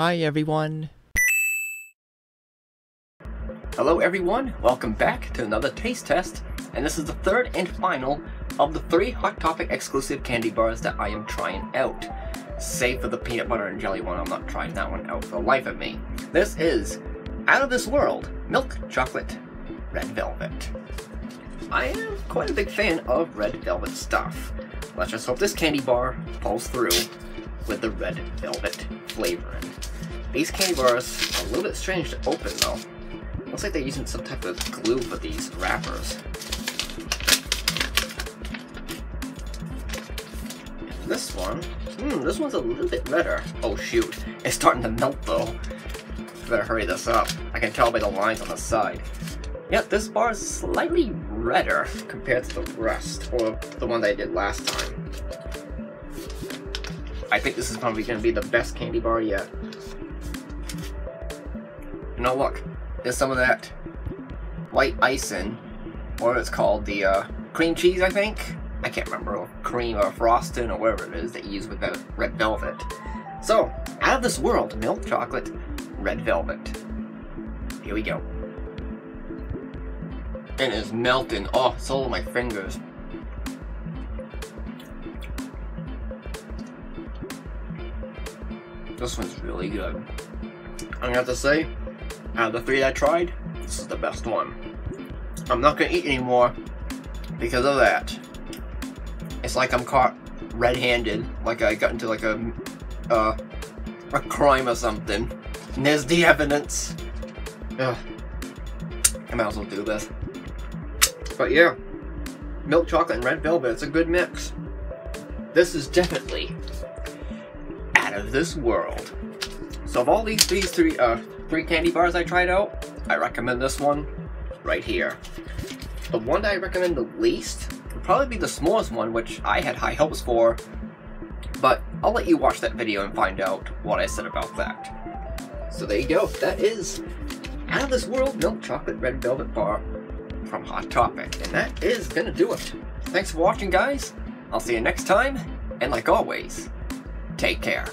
Hi everyone. Hello everyone, welcome back to another taste test, and this is the third and final of the three Hot Topic exclusive candy bars that I am trying out. Save for the peanut butter and jelly one, I'm not trying that one out for the life of me. This is Out of This World Milk Chocolate Red Velvet. I am quite a big fan of red velvet stuff. Let's just hope this candy bar pulls through with the red velvet flavoring. These candy bars are a little bit strange to open though. Looks like they're using some type of glue for these wrappers. This one, hmm, this one's a little bit better. Oh shoot, it's starting to melt though. Better hurry this up. I can tell by the lines on the side. Yep, this bar is slightly redder compared to the rest, or the one that I did last time. I think this is probably going to be the best candy bar yet. Now look, there's some of that white icing, or it's called the uh, cream cheese, I think? I can't remember, cream or frosting or whatever it is that you use with that red velvet. So, out of this world, milk chocolate, red velvet. Here we go. And It is melting. Oh, on my fingers. This one's really good. I'm gonna have to say, out of the three I tried, this is the best one. I'm not gonna eat anymore because of that. It's like I'm caught red-handed, like I got into like a, uh, a crime or something. And there's the evidence. Ugh. I might as well do this. But yeah, milk chocolate and red velvet, it's a good mix. This is definitely out of this world. So of all these these three uh three candy bars I tried out, I recommend this one right here. The one that I recommend the least would probably be the smallest one, which I had high hopes for, but I'll let you watch that video and find out what I said about that. So there you go, that is Out of This World Milk Chocolate Red Velvet Bar from Hot Topic, and that is gonna do it. Thanks for watching guys, I'll see you next time, and like always, take care.